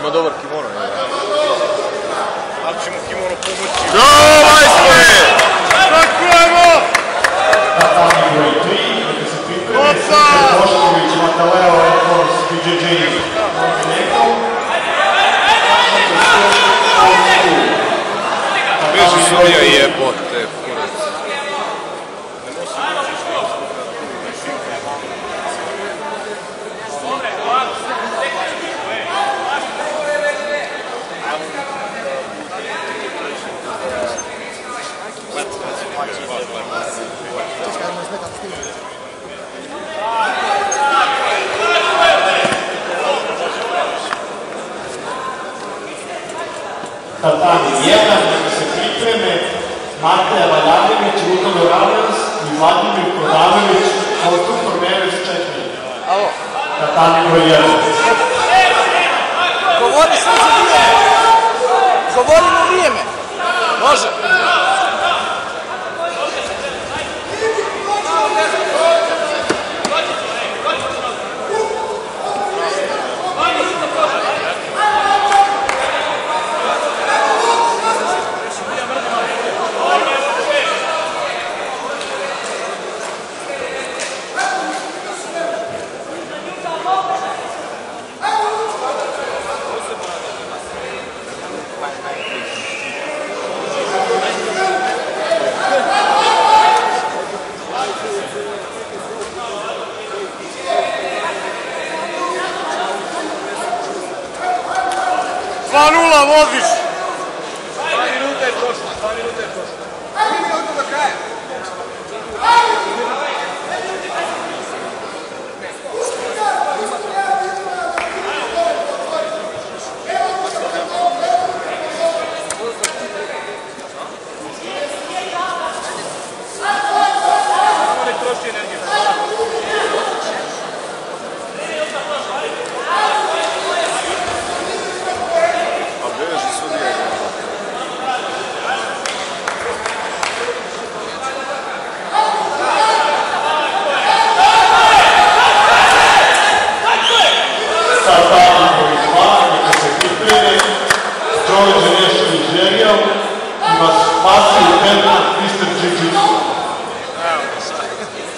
Ima dobar kimono. Je. Ali ćemo kimono pomoći. Dobar ste! Čekujemo! Oca! Bošković, Mataleo, Ekors, BJJ. Bježi sudija i jebote. Tatami 1, neka se pripreme Mateja Valjavljević, Luka Doravljans i Vladimir Prodanović, konstruktor Neves 4. Alo, Tatami broj 1. govori sve za vrijeme. Govorimo vrijeme. Može. Φανούλα Μόδης.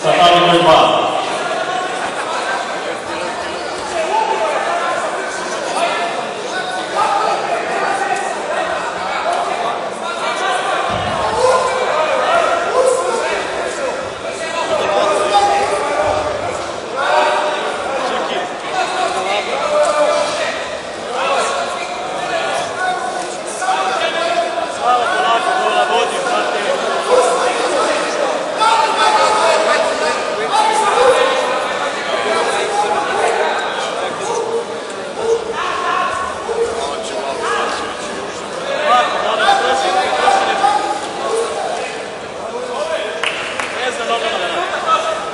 Tatami broj 2.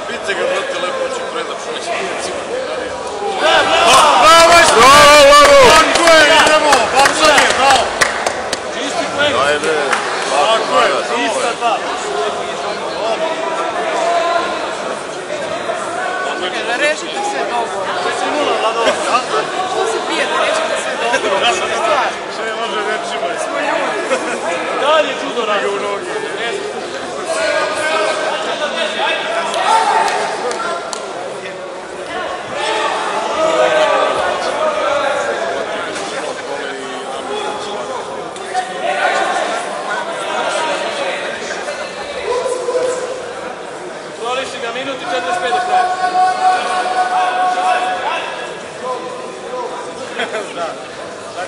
Vidite ga, brate, lepo će predat čovječ. Bravo, majstor. Bravo, Laro! Tako je, idemo. Bacanje, bravo. Ajde. Tako je. Ista dva. Da rešite sve dobro.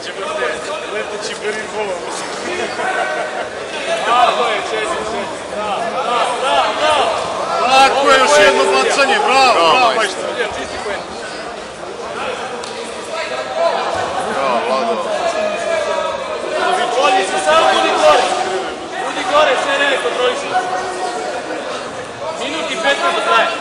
će brate, leteći brvim volom. Tako je, čezim, se. Bravo, bravo, bravo, bravo. Tako je, još jedno bacanje, bravo, bravo, Bravo, Čisti. Bravo, Vlado. Bolji se, samo budi gore. Budi gore, sve vreme kontroliš. Minut 15 do kraja.